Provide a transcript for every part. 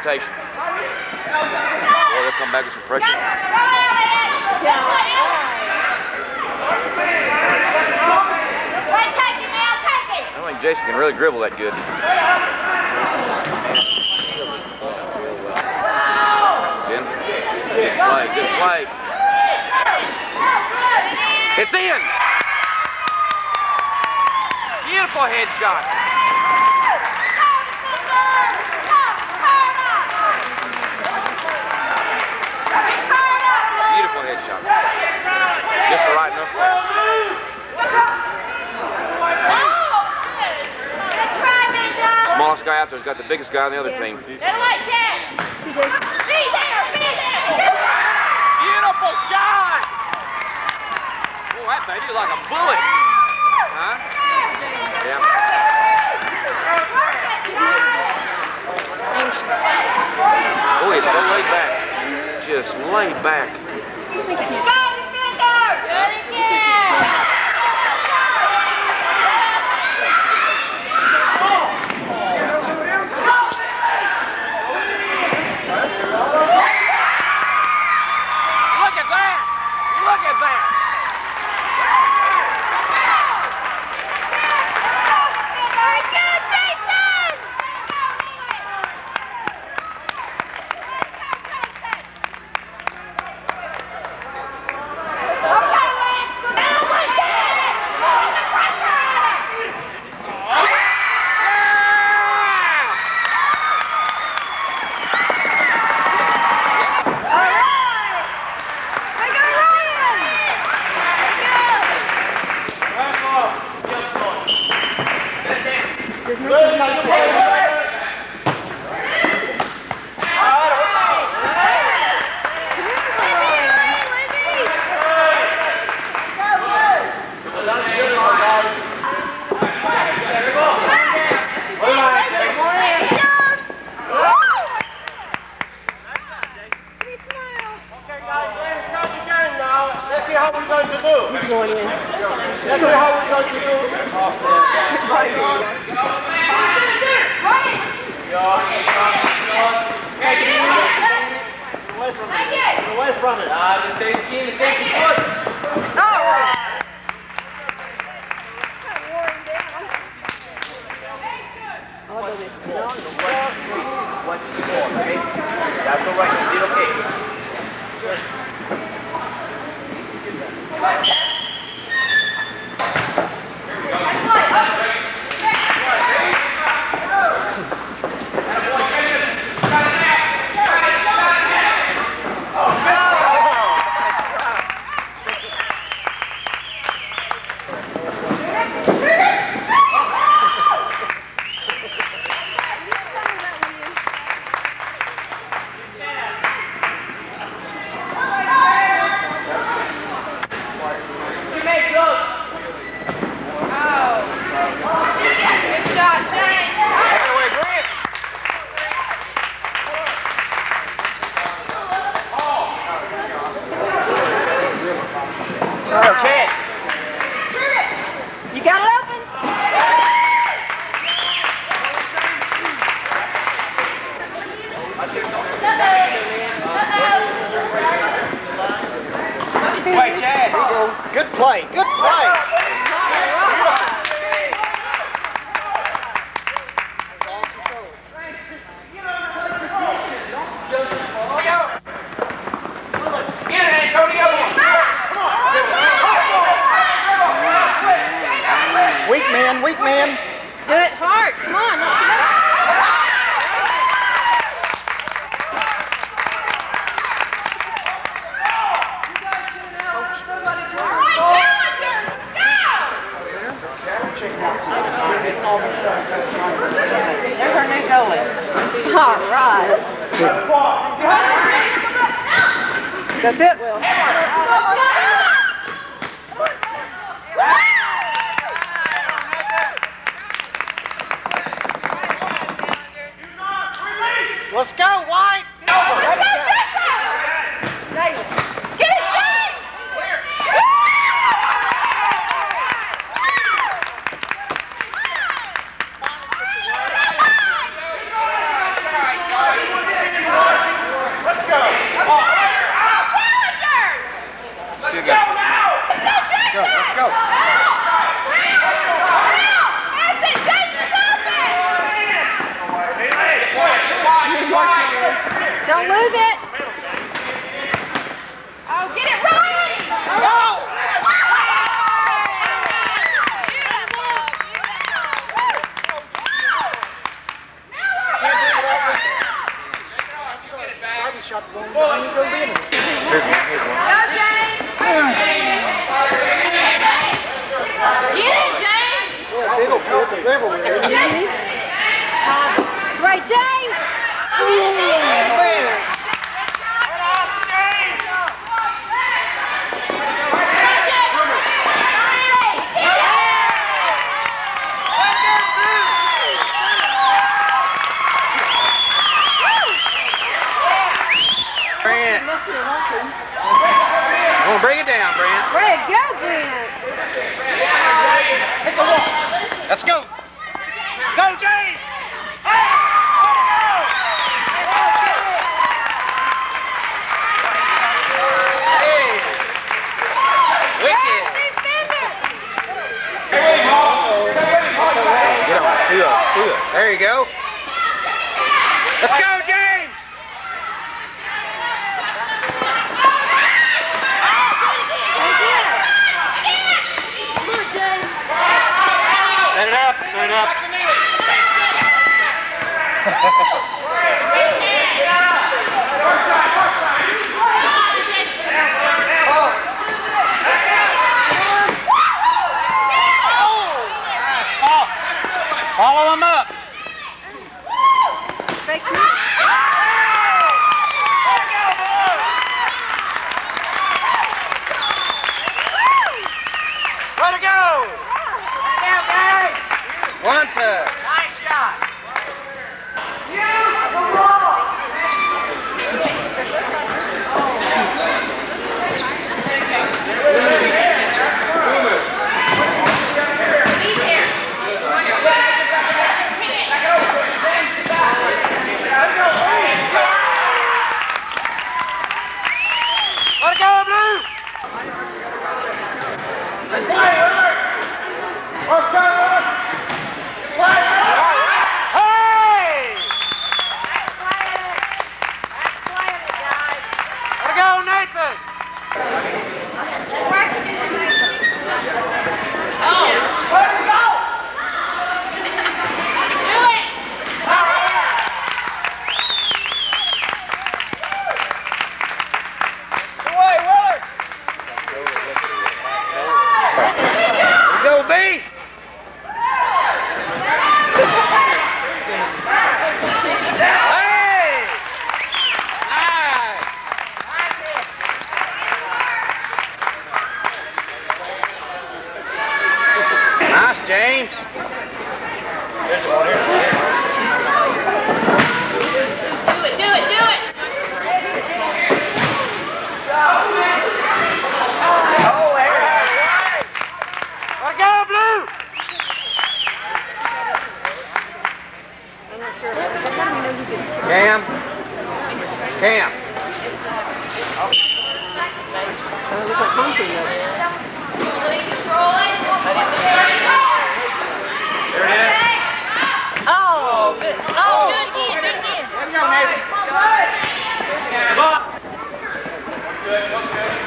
hesitation. Boy, they'll come back with some pressure. I think Jason can really dribble that good. Good play, good play. It's in. Beautiful headshot. Beautiful. Just the right enough play. Smallest guy out there's got the biggest guy on the other team. Get away, Chad! Be there! Be there! Beautiful shot! Oh, that hit you like a bullet. Huh? Yeah. Oh, he's so laid back. Just laid back. Look at that! Look at that! Let's see how we're going to do. Let's see how we're going to do. Away from it. Away from it. Uh, What you want, okay? That's all right. You did okay. You got it open? Wait, Chad. Good play. Good play. Weak man, weak man. Do it hard. Come on. Not too much. There's our new goalie. All right. That's it, Will. Don't lose it. Let's go. Go, James! There you go. Let's go! Line up. First. Oh, oh,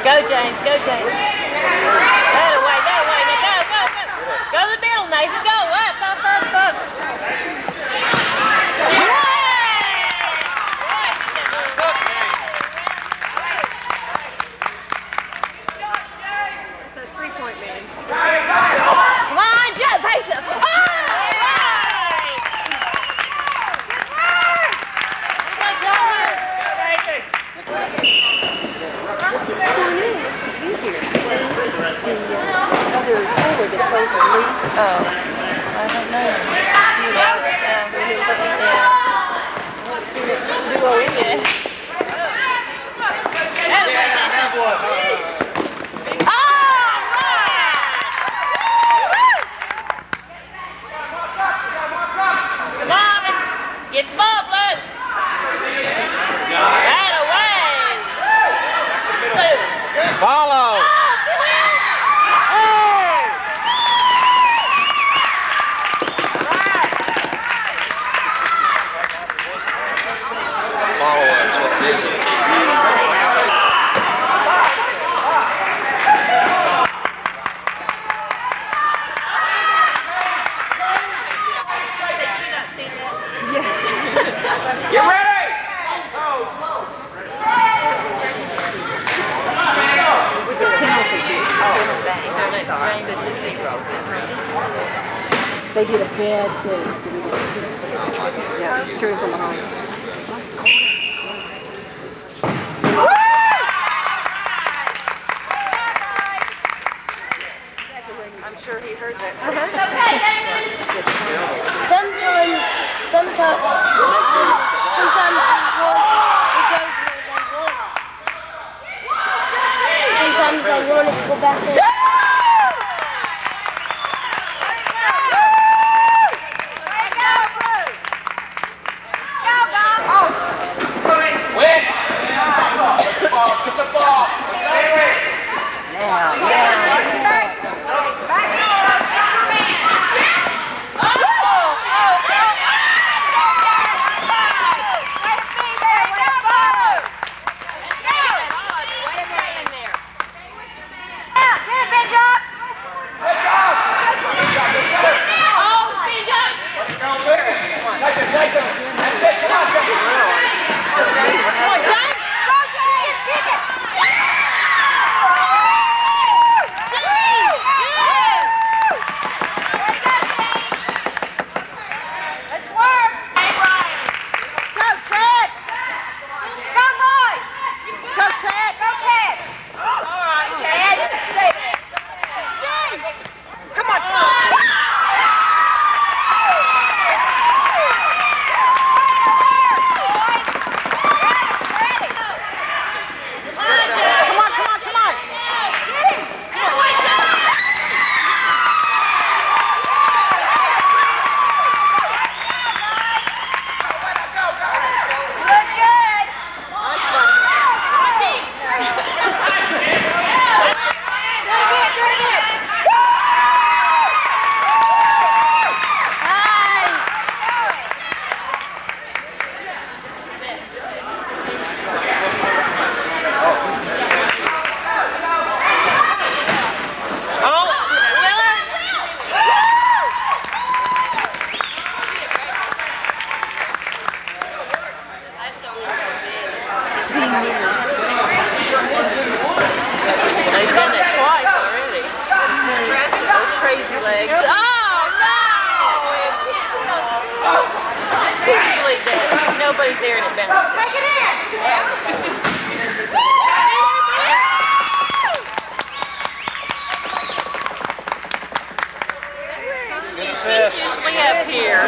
go, James. Go, James. Go away. Go away. Go, go, go. Go to the middle, Nathan. Go. do fully because the lead, I don't know, you know, um, really looking at, do a bad thing, so we didn't. Yeah, threw it from behind. I'm sure he heard that. Sometimes, sometimes, sometimes it goes where they want. Sometimes they want us to go back there. Win! Get the ball, get the ball. Now, now. He's usually up here.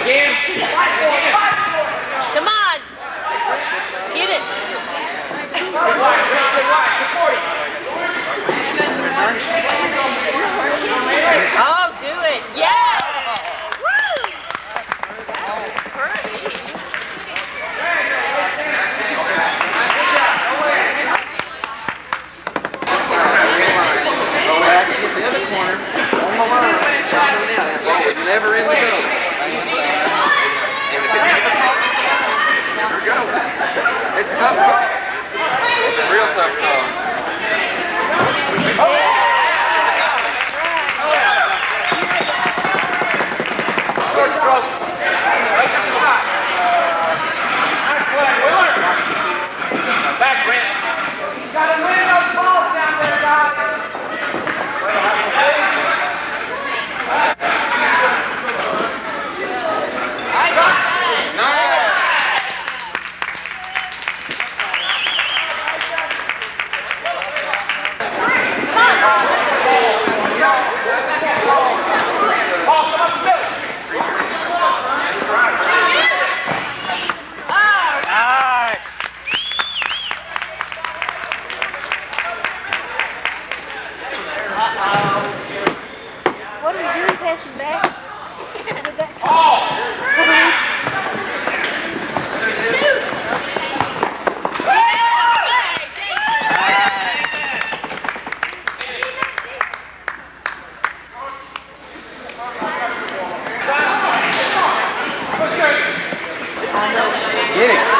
Again. Come on! Get it! Oh, do it! Yeah! Woo! Pretty. I have to get the other corner on my line. Coming out. That ball was never in the middle. And if it it's never go. It's tough call. It's a real tough call. George Groves. Right down the side. Nice play, Wheeler. Back, Brent. Gotta win those balls down there, guys. Ball, come up the middle. Nice. What are we doing passing back? With that Ball. Get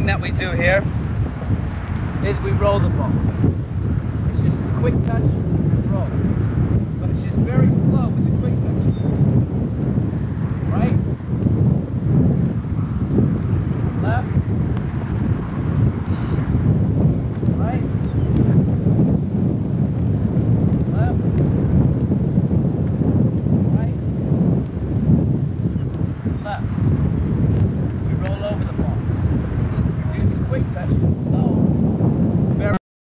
thing that we do here is we roll the ball.